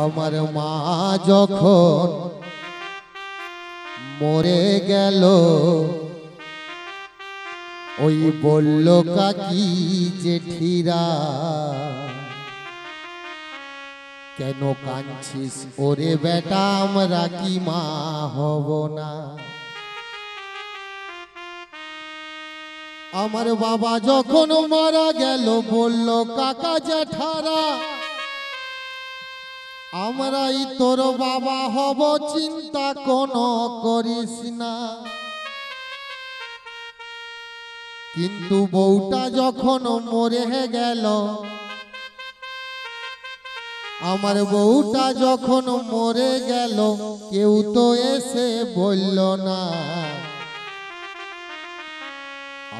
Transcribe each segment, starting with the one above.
আমার মা যখন মরে গেল, ওই বলল, কাকি জেঠিরা কেন কাঁদছিস? ওরে বেটা, আমরা কি মা হব না? আমার বাবা যখন মারা গেল, বলল, কাকা জ্যাঠারা আমরাই তোর বাবা হব, চিন্তা কোনো করিস না। কিন্তু বউটা যখন মরে গেল, আমার বউটা যখন মরে গেল, কেউ তো এসে বলল না,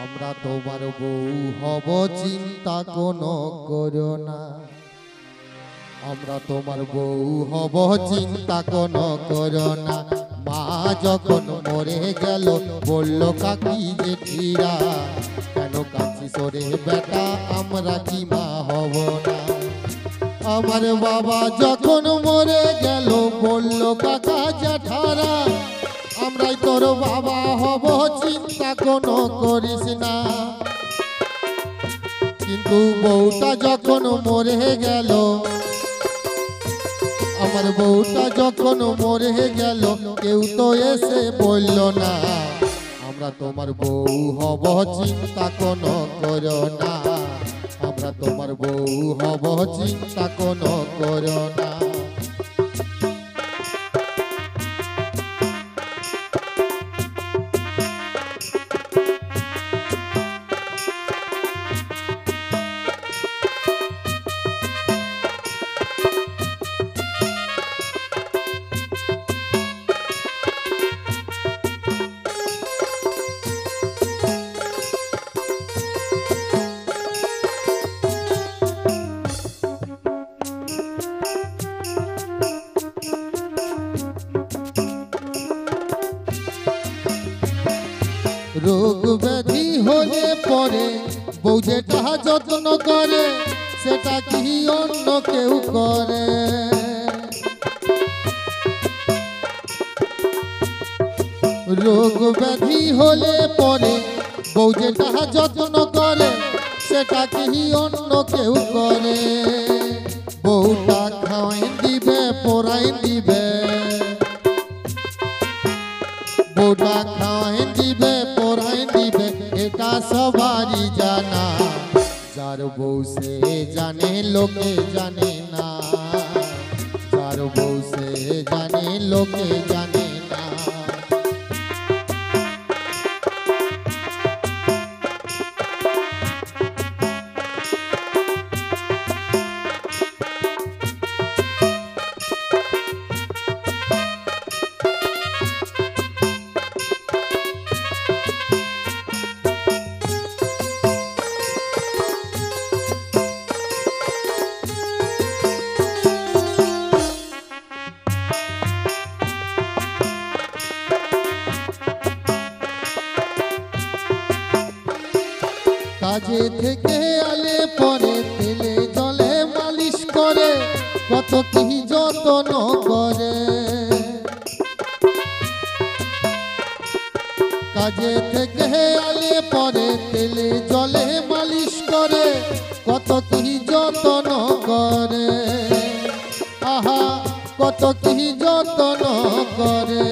আমরা তোমার বউ হব, চিন্তা কোনো করো না। আমরা তোমার বউ হব, চিন্তা কোনো করো না। মা যখন মরে গেল, বলল, কাকি জেঠিরা কেন কাছি সরে বেটা? আমরা কি মা হব না? আমার বাবা যখন মরে গেল, বলল, কাকা জ্যাঠারা, আমরাই তোর বাবা হব, চিন্তা কোনো করিস না। কিন্তু বউটা যখন মরে গেল আমার বউটা যখন মরে গেল, কেউ তো এসে বলল না, আমরা তোমার বউ হব চিন্তা কোনো করো না, আমরা তোমার বউ হব চিন্তা কোনো রোগ ব্যাধি হলে পরে বউ যেটা যত্ন করে, সেটা কি অন্য কেউ করে? রোগ ব্যাধি হলে পরে বউ যেটা যত্ন করে, সেটা কি অন্য কেউ করে? বউটা যার বউ সে জানে লোকে জানে না। যার বউ সে জানে লোকে জানে কাজে থেকে আলে পরে তেলে জলে মালিশ করে, কত কি যত্ন করে। কাজে থেকে আলে পরে তেলে জলে মালিশ করে, কত কি যত্ন করে। আহা, কত কি যত্ন করে।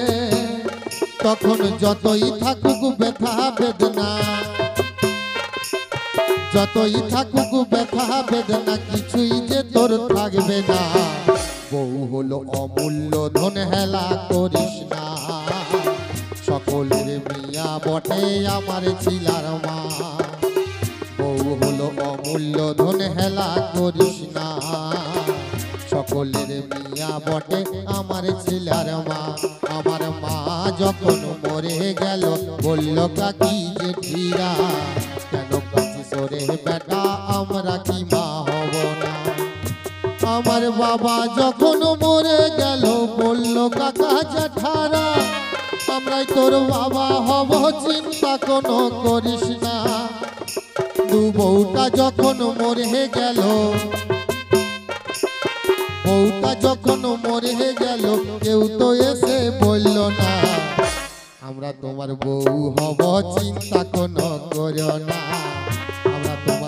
তখন যতই থাকুক যতই থাকুক ব্যথা, বেদনা কিছুই যে তোর থাকবে না। বউ হলো অমূল্য ধন, হেলা করিস না। সকলের মিয়া বটে আমার ছিলার মা। বউ হলো অমূল্য ধন, হেলা করিস না। সকলের মিয়া বটে আমার ছিলার মা। আমার মা যখন মরে গেল, বলল, কাকি যে ঠিরা। কাছি সরে বেটা, আমরা কি মা হব না? আমার বাবা যখন মরে গেল, বলল, কাকা আমরাই তোর বাবা হব, চিন্তা কোনো করিস না। দু বউটা যখন মরে গেল, বউটা যখন মরে গেল, কেউ তো এসে বলল না, আমরা তোমার বউ হব, চিন্তা কোনো করো না।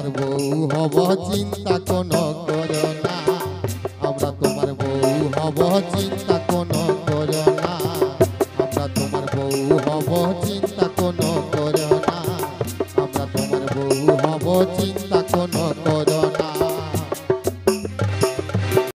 তোমার বউ হব চিন্তা কোনো করো না। আমরা তোমার বউ হব চিন্তা